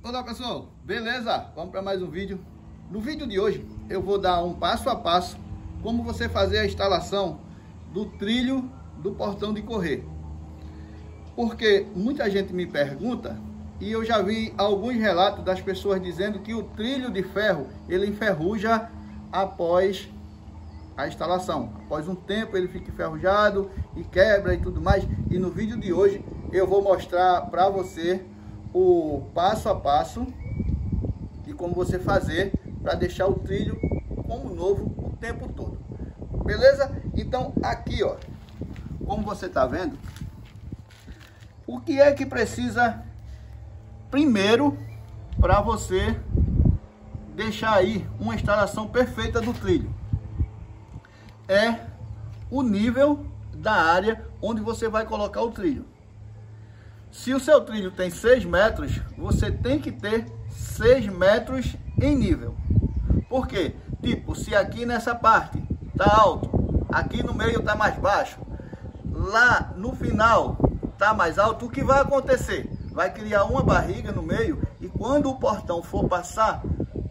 Olá pessoal, beleza? Vamos para mais um vídeo. No vídeo de hoje eu vou dar um passo a passo como você fazer a instalação do trilho do portão de correr. Porque muita gente me pergunta e eu já vi alguns relatos das pessoas dizendo que o trilho de ferro ele enferruja após a instalação. Após um tempo ele fica enferrujado e quebra e tudo mais. E no vídeo de hoje eu vou mostrar para você o passo a passo de como você fazer para deixar o trilho como novo o tempo todo. Beleza? Então aqui, ó, como você está vendo, o que é que precisa primeiro para você deixar aí uma instalação perfeita do trilho? É o nível da área onde você vai colocar o trilho. Se o seu trilho tem 6 metros, você tem que ter 6 metros em nível. Por quê? Tipo, se aqui nessa parte tá alto, aqui no meio tá mais baixo, lá no final tá mais alto, o que vai acontecer? Vai criar uma barriga no meio e quando o portão for passar,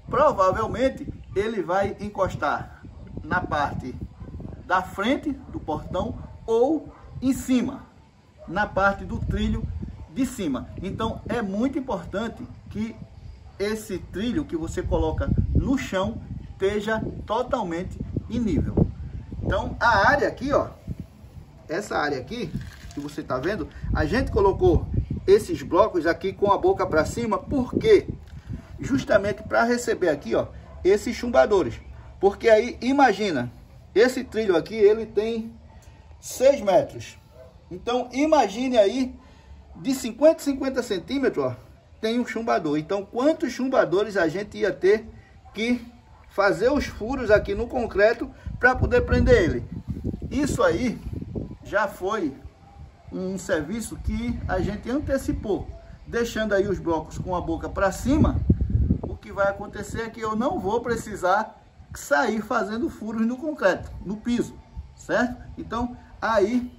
provavelmente ele vai encostar na parte da frente do portão ou em cima, na parte do trilho de cima. Então é muito importante que esse trilho que você coloca no chão esteja totalmente em nível. Então a área aqui, ó, essa área aqui que você está vendo, a gente colocou esses blocos aqui com a boca para cima, porque justamente para receber aqui, ó, esses chumbadores. Porque aí imagina, esse trilho aqui ele tem 6 metros. Então imagine aí de 50 a 50 centímetros, ó, tem um chumbador. Então, quantos chumbadores a gente ia ter que fazer os furos aqui no concreto para poder prender ele? Isso aí já foi um serviço que a gente antecipou, deixando aí os blocos com a boca para cima. O que vai acontecer é que eu não vou precisar sair fazendo furos no concreto, no piso, certo? Então, aí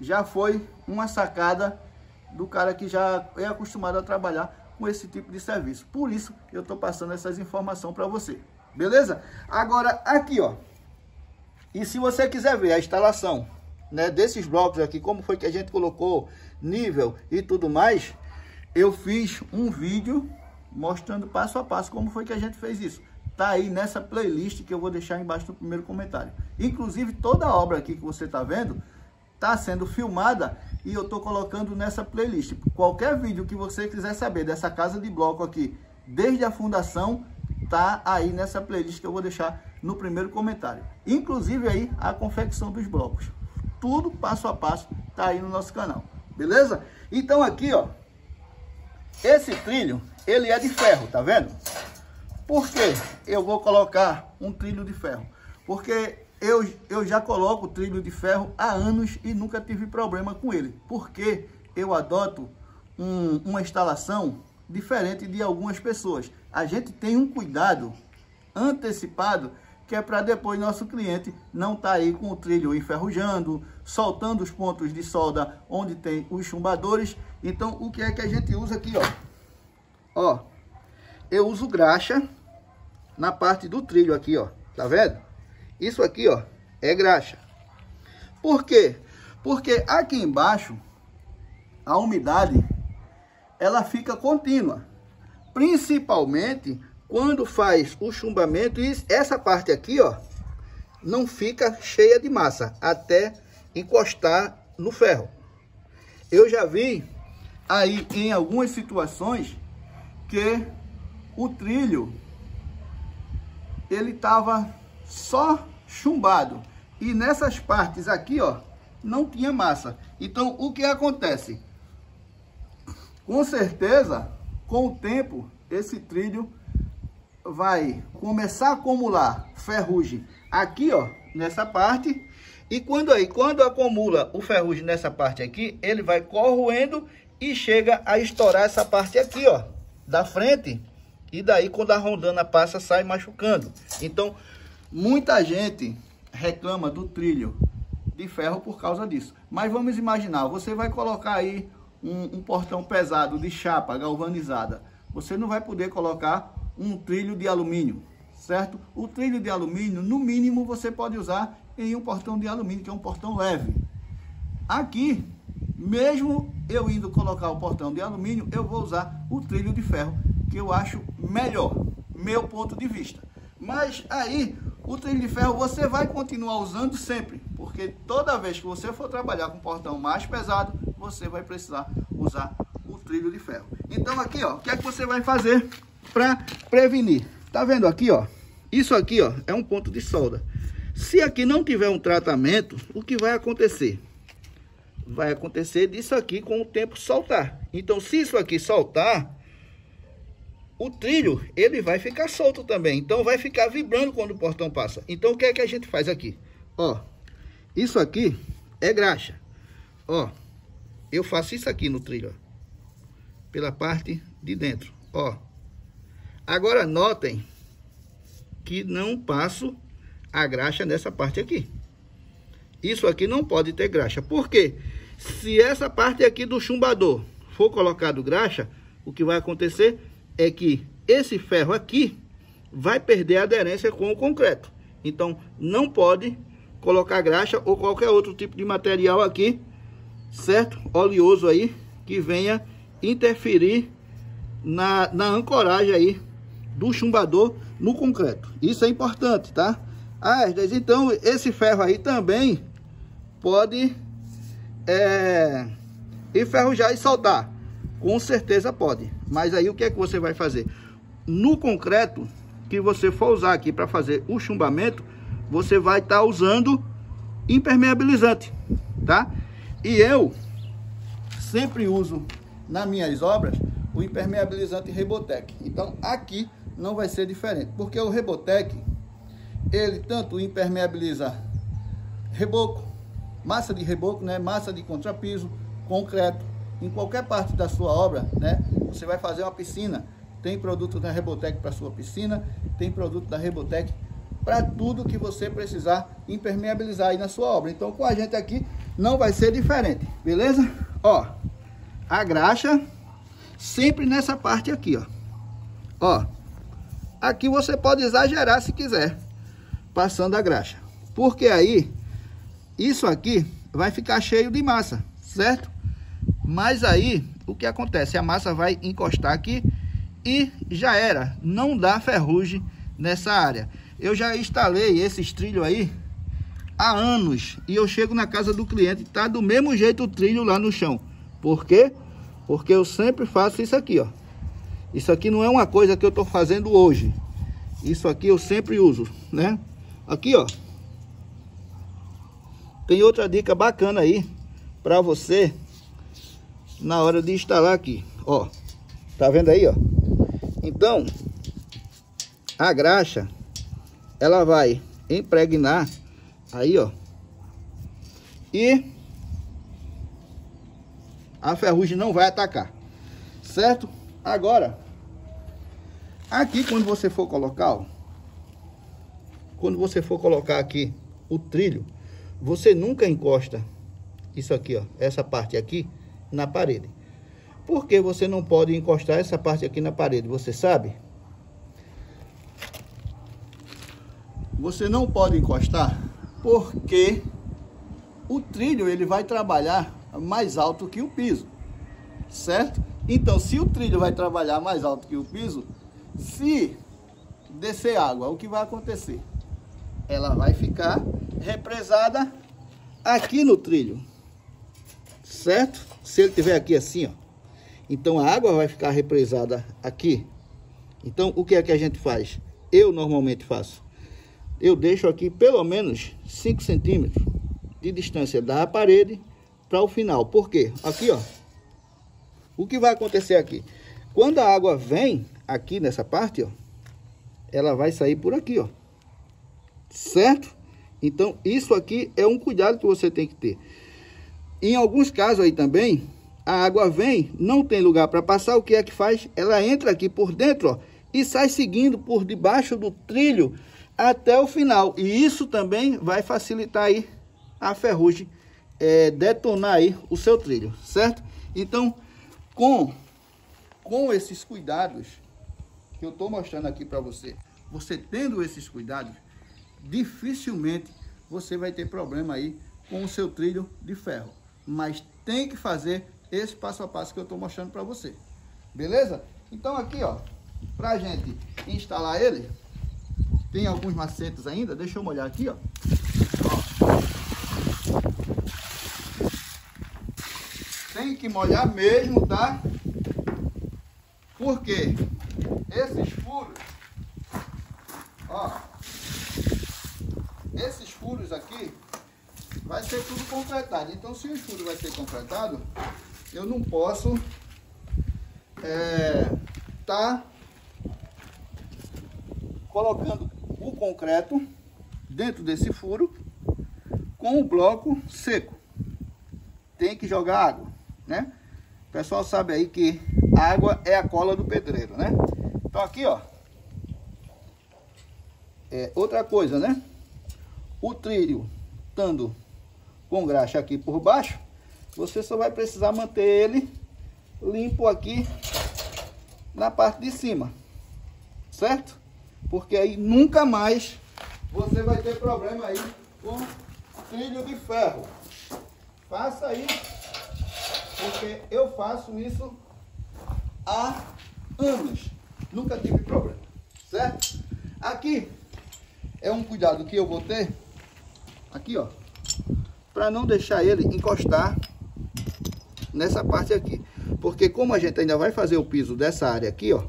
já foi uma sacada do cara que já é acostumado a trabalhar com esse tipo de serviço. Por isso, eu estou passando essas informações para você. Beleza? Agora, aqui, ó. E se você quiser ver a instalação né, desses blocos aqui, como foi que a gente colocou, nível e tudo mais, eu fiz um vídeo mostrando passo a passo como foi que a gente fez isso. Tá aí nessa playlist que eu vou deixar embaixo no primeiro comentário. Inclusive, toda a obra aqui que você está vendo, está sendo filmada e eu estou colocando nessa playlist. Qualquer vídeo que você quiser saber dessa casa de bloco aqui, desde a fundação, tá aí nessa playlist que eu vou deixar no primeiro comentário. Inclusive aí a confecção dos blocos. Tudo passo a passo tá aí no nosso canal. Beleza? Então aqui, ó, esse trilho, ele é de ferro, tá vendo? Por que eu vou colocar um trilho de ferro? Porque eu, eu já coloco trilho de ferro há anos e nunca tive problema com ele. Porque eu adoto um, uma instalação diferente de algumas pessoas. A gente tem um cuidado antecipado que é para depois nosso cliente não estar tá aí com o trilho enferrujando, soltando os pontos de solda onde tem os chumbadores. Então, o que é que a gente usa aqui, ó? Ó, eu uso graxa na parte do trilho aqui, ó. Tá vendo? Isso aqui, ó, é graxa. Por quê? Porque aqui embaixo, a umidade, ela fica contínua. Principalmente quando faz o chumbamento e essa parte aqui, ó, não fica cheia de massa até encostar no ferro. Eu já vi aí em algumas situações que o trilho ele tava só chumbado. E nessas partes aqui, ó, não tinha massa. Então, o que acontece? Com certeza, com o tempo, esse trilho vai começar a acumular ferrugem aqui, ó, nessa parte. E quando aí, quando acumula o ferrugem nessa parte aqui, ele vai corroendo e chega a estourar essa parte aqui, ó, da frente. E daí, quando a rondana passa, sai machucando. Então, Muita gente reclama do trilho de ferro por causa disso. Mas vamos imaginar, você vai colocar aí um, um portão pesado de chapa galvanizada. você não vai poder colocar um trilho de alumínio, certo? O trilho de alumínio, no mínimo, você pode usar em um portão de alumínio, que é um portão leve. Aqui, mesmo eu indo colocar o portão de alumínio, eu vou usar o trilho de ferro, que eu acho melhor, meu ponto de vista. Mas aí, o trilho de ferro você vai continuar usando sempre, porque toda vez que você for trabalhar com portão mais pesado, você vai precisar usar o trilho de ferro. Então aqui, ó, o que é que você vai fazer para prevenir? Tá vendo aqui, ó? Isso aqui, ó, é um ponto de solda. Se aqui não tiver um tratamento, o que vai acontecer? Vai acontecer disso aqui com o tempo soltar. Então, se isso aqui soltar, o trilho, ele vai ficar solto também. Então, vai ficar vibrando quando o portão passa. Então, o que é que a gente faz aqui? Ó, isso aqui é graxa. Ó, eu faço isso aqui no trilho, ó. Pela parte de dentro, ó. Agora, notem que não passo a graxa nessa parte aqui. Isso aqui não pode ter graxa. Por quê? Se essa parte aqui do chumbador for colocado graxa, o que vai acontecer é que esse ferro aqui vai perder a aderência com o concreto. Então, não pode colocar graxa ou qualquer outro tipo de material aqui, certo? Oleoso aí, que venha interferir na, na ancoragem aí do chumbador no concreto. Isso é importante, tá? Ah, então esse ferro aí também pode é, enferrujar e soltar. Com certeza pode. Mas aí o que é que você vai fazer? No concreto que você for usar aqui para fazer o chumbamento, você vai estar tá usando impermeabilizante, tá? E eu sempre uso nas minhas obras o impermeabilizante Rebotec. Então aqui não vai ser diferente, porque o Rebotec ele tanto impermeabiliza reboco, massa de reboco, né, massa de contrapiso, concreto, em qualquer parte da sua obra, né? Você vai fazer uma piscina, tem produto da Rebotec para sua piscina, tem produto da Rebotec para tudo que você precisar impermeabilizar aí na sua obra. Então, com a gente aqui não vai ser diferente, beleza? Ó, a graxa sempre nessa parte aqui, ó. Ó, aqui você pode exagerar se quiser, passando a graxa. Porque aí, isso aqui vai ficar cheio de massa, certo? Mas aí, o que acontece? A massa vai encostar aqui e já era. Não dá ferrugem nessa área. Eu já instalei esse trilho aí há anos. E eu chego na casa do cliente, tá do mesmo jeito o trilho lá no chão. Por quê? Porque eu sempre faço isso aqui, ó. Isso aqui não é uma coisa que eu tô fazendo hoje. Isso aqui eu sempre uso, né? Aqui, ó. Tem outra dica bacana aí para você na hora de instalar aqui, ó. Tá vendo aí, ó? Então, a graxa, ela vai impregnar aí, ó. E a ferrugem não vai atacar, certo? Agora, aqui quando você for colocar, ó, quando você for colocar aqui o trilho, você nunca encosta isso aqui, ó, essa parte aqui, na parede. Por que você não pode encostar essa parte aqui na parede? Você sabe? Você não pode encostar porque o trilho ele vai trabalhar mais alto que o piso, certo? Então, se o trilho vai trabalhar mais alto que o piso, se descer água, o que vai acontecer? Ela vai ficar represada aqui no trilho, certo? Se ele tiver aqui assim, ó, então a água vai ficar represada aqui. Então, o que é que a gente faz? Eu normalmente faço. Eu deixo aqui pelo menos 5 centímetros de distância da parede para o final. Por quê? Aqui, ó. O que vai acontecer aqui? Quando a água vem aqui nessa parte, ó, ela vai sair por aqui, ó. Certo? Então, isso aqui é um cuidado que você tem que ter. Em alguns casos aí também, a água vem, não tem lugar para passar, o que é que faz? Ela entra aqui por dentro, ó, e sai seguindo por debaixo do trilho até o final. E isso também vai facilitar aí a ferrugem é, detonar aí o seu trilho, certo? Então, com com esses cuidados que eu estou mostrando aqui para você, você tendo esses cuidados, dificilmente você vai ter problema aí com o seu trilho de ferro. Mas tem que fazer esse passo a passo que eu estou mostrando para você. Beleza? Então aqui, ó, pra gente instalar ele, tem alguns macetes ainda, deixa eu molhar aqui, ó. Tem que molhar mesmo, tá? Porque esses furos, ó, esses furos aqui, vai ser tudo concretado. Então, se os furos vai ser concretado, eu não posso é, tá colocando o concreto dentro desse furo com o bloco seco. Tem que jogar água, né? O pessoal sabe aí que água é a cola do pedreiro, né? Então aqui, ó. É outra coisa, né? O trilho estando com graxa aqui por baixo, você só vai precisar manter ele limpo aqui na parte de cima, certo? Porque aí nunca mais você vai ter problema aí com trilho de ferro. Faça aí, porque eu faço isso há anos. Nunca tive problema, certo? Aqui é um cuidado que eu vou ter, aqui ó, para não deixar ele encostar nessa parte aqui. Porque como a gente ainda vai fazer o piso dessa área aqui, ó.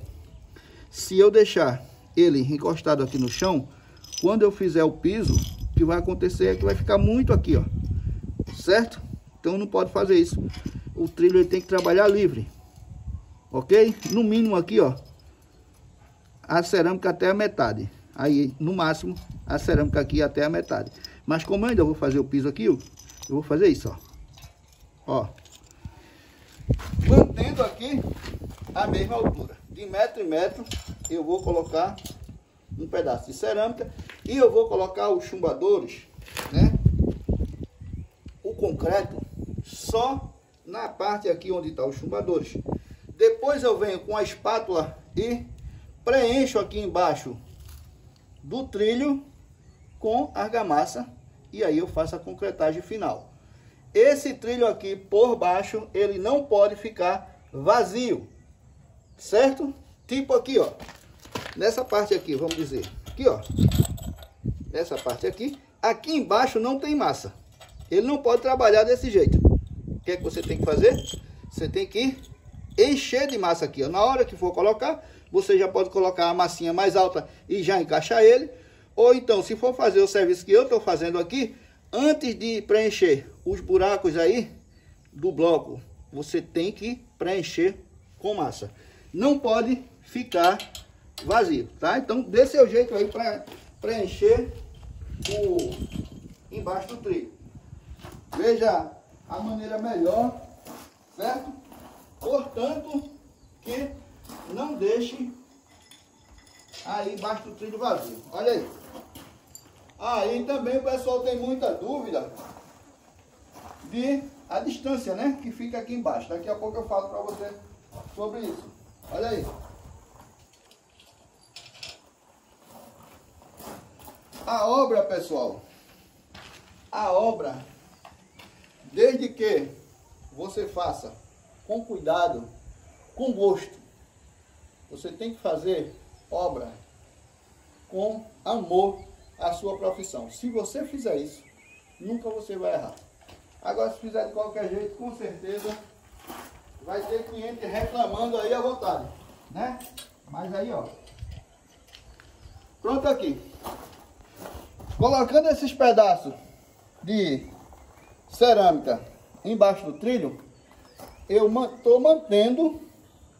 Se eu deixar ele encostado aqui no chão, quando eu fizer o piso, o que vai acontecer é que vai ficar muito aqui, ó. Certo? Então não pode fazer isso. O trilho ele tem que trabalhar livre. Ok? No mínimo aqui, ó. A cerâmica até a metade. Aí, no máximo, a cerâmica aqui até a metade. Mas como eu ainda vou fazer o piso aqui, eu vou fazer isso, ó. Ó mantendo aqui a mesma altura. De metro em metro, eu vou colocar um pedaço de cerâmica e eu vou colocar os chumbadores, né? O concreto só na parte aqui onde está os chumbadores. Depois eu venho com a espátula e preencho aqui embaixo do trilho com argamassa e aí eu faço a concretagem final. Esse trilho aqui por baixo, ele não pode ficar vazio, certo? Tipo aqui, ó, nessa parte aqui, vamos dizer, aqui, ó, nessa parte aqui, aqui embaixo não tem massa. Ele não pode trabalhar desse jeito. O que é que você tem que fazer? Você tem que encher de massa aqui, ó. Na hora que for colocar, você já pode colocar a massinha mais alta e já encaixar ele. Ou então, se for fazer o serviço que eu estou fazendo aqui, antes de preencher os buracos aí do bloco, você tem que preencher com massa. Não pode ficar vazio, tá? Então, dê seu jeito aí para preencher o embaixo do trilho. Veja a maneira melhor, certo? Portanto, que não deixe aí embaixo do trilho vazio. Olha aí. Aí também o pessoal tem muita dúvida de a distância, né? Que fica aqui embaixo. Daqui a pouco eu falo para você sobre isso. Olha aí. A obra, pessoal, a obra, desde que você faça com cuidado, com gosto, você tem que fazer obra com amor a sua profissão. Se você fizer isso, nunca você vai errar. Agora, se fizer de qualquer jeito, com certeza vai ter cliente reclamando aí à vontade, né? Mas aí, ó. Pronto aqui. Colocando esses pedaços de cerâmica embaixo do trilho, eu estou mantendo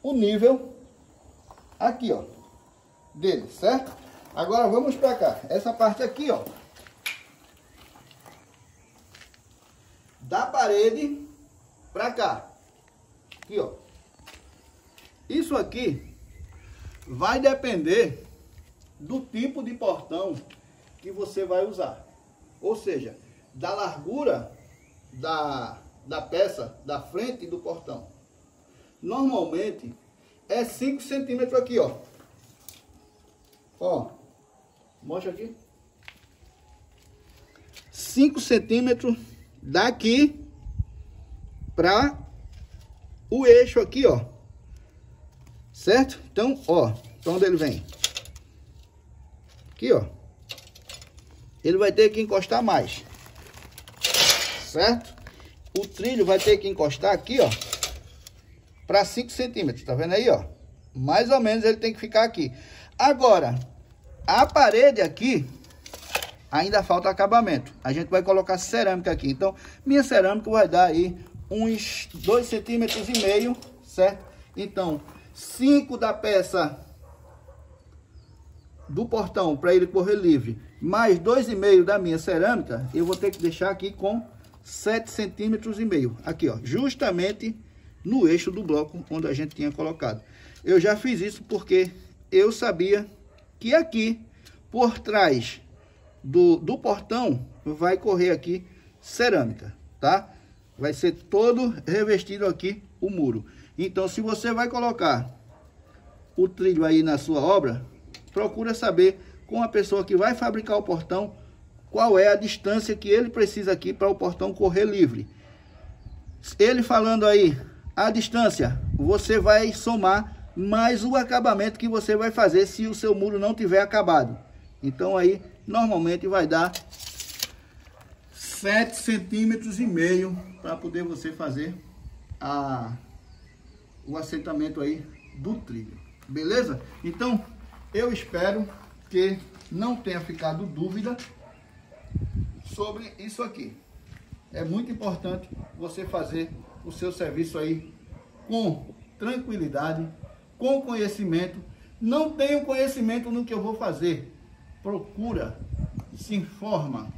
o nível aqui, ó, dele, certo? Agora vamos para cá. Essa parte aqui, ó. Da parede para cá. Aqui, ó. Isso aqui vai depender do tipo de portão que você vai usar. Ou seja, da largura da, da peça da frente do portão. Normalmente é 5 centímetros aqui, ó. Ó, mostra aqui. 5 centímetros daqui para o eixo aqui, ó. Certo? Então, ó, pra onde ele vem? Aqui, ó. Ele vai ter que encostar mais. Certo? O trilho vai ter que encostar aqui, ó. Para 5 centímetros, tá vendo aí, ó? Mais ou menos ele tem que ficar aqui. Agora, a parede aqui, ainda falta acabamento. A gente vai colocar cerâmica aqui. Então, minha cerâmica vai dar aí uns 2 centímetros e meio, certo? Então, 5 da peça do portão para ele correr livre, mais 2,5 da minha cerâmica, eu vou ter que deixar aqui com 7 centímetros e meio. Aqui, ó, justamente no eixo do bloco onde a gente tinha colocado. Eu já fiz isso porque eu sabia que aqui, por trás do, do portão, vai correr aqui cerâmica, tá? Vai ser todo revestido aqui o muro. Então, se você vai colocar o trilho aí na sua obra, procura saber com a pessoa que vai fabricar o portão qual é a distância que ele precisa aqui para o portão correr livre. Ele falando aí a distância, você vai somar mais o acabamento que você vai fazer se o seu muro não tiver acabado. Então aí, normalmente vai dar 7 centímetros e meio para poder você fazer a, o assentamento aí do trilho. Beleza? Então, eu espero que não tenha ficado dúvida sobre isso aqui. É muito importante você fazer o seu serviço aí com tranquilidade, com conhecimento. Não tenho conhecimento no que eu vou fazer. Procura, se informa,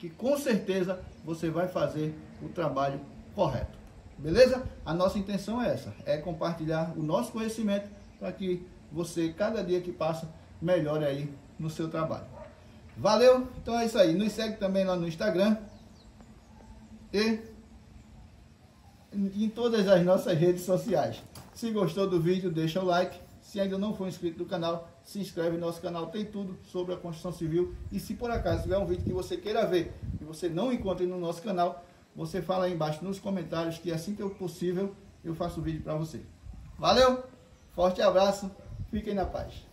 que com certeza você vai fazer o trabalho correto. Beleza? A nossa intenção é essa, é compartilhar o nosso conhecimento para que você, cada dia que passa, melhore aí no seu trabalho. Valeu? Então é isso aí. Nos segue também lá no Instagram e em todas as nossas redes sociais. Se gostou do vídeo, deixa o like. Se ainda não for inscrito no canal, se inscreve no nosso canal. Tem tudo sobre a construção civil. E se por acaso tiver um vídeo que você queira ver e você não encontra no nosso canal, você fala aí embaixo nos comentários que assim que possível eu faço o vídeo para você. Valeu, forte abraço, fiquem na paz.